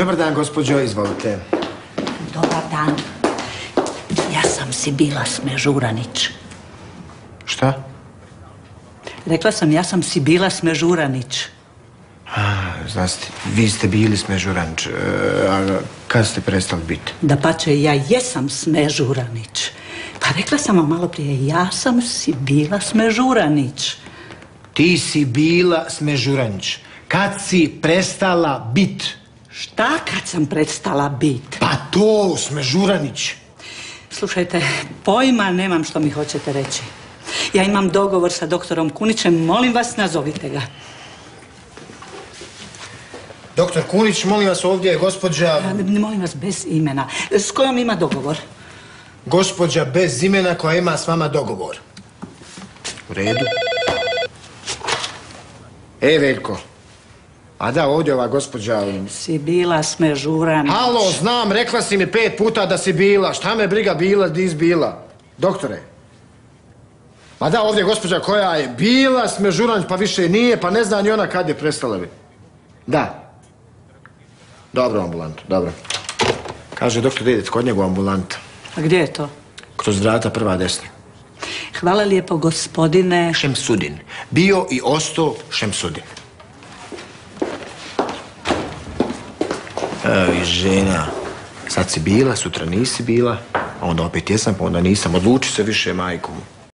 Dobar dan, gospođo, izvolite. Dobar dan. Ja sam Sibila Smežuranić. Šta? Rekla sam, ja sam Sibila Smežuranić. A, znači, vi ste bili Smežuranč, e, a kad ste prestali biti? Da pače, ja jesam Smežuranić. Pa rekla sam vam malo prije, ja sam Sibila Smežuranić. Ti si bila Smežuranč. Kad si prestala bit? Šta kad sam prestala bit? Pa to, Smežuranić. Slušajte, pojma nemam što mi hoćete reći. Ja imam dogovor sa doktorom Kunićem, molim vas, nazovite ga. Doktor Kunić, molim vas ovdje je gospođa... Ne- Molim vas, bez imena. S kojom ima dogovor? Gospođa bez imena koja ima s vama dogovor. U redu. E, Veljko. A da, ovdje ova gospođa... Sibila Smežuranić. Halo, znam, rekla si mi pet puta da si bila. Šta me briga bila, di si bila? Doktore. Ma da, ovdje je gospođa koja je bila Smežuranć, pa više nije, pa ne zna ni ona kad je prestala bi. Da. Dobro, ambulantu, dobro. Kaže doktor da idete kod njega u ambulantu. A gdje je to? Kroz vrata prva desna. Hvala lijepo, gospodine. Šemsudin. Bio i ostao Šemsudin. Evo i žena. Sad si bila, sutra nisi bila, a onda opet jesam, pa onda nisam. Odluči se više, majku.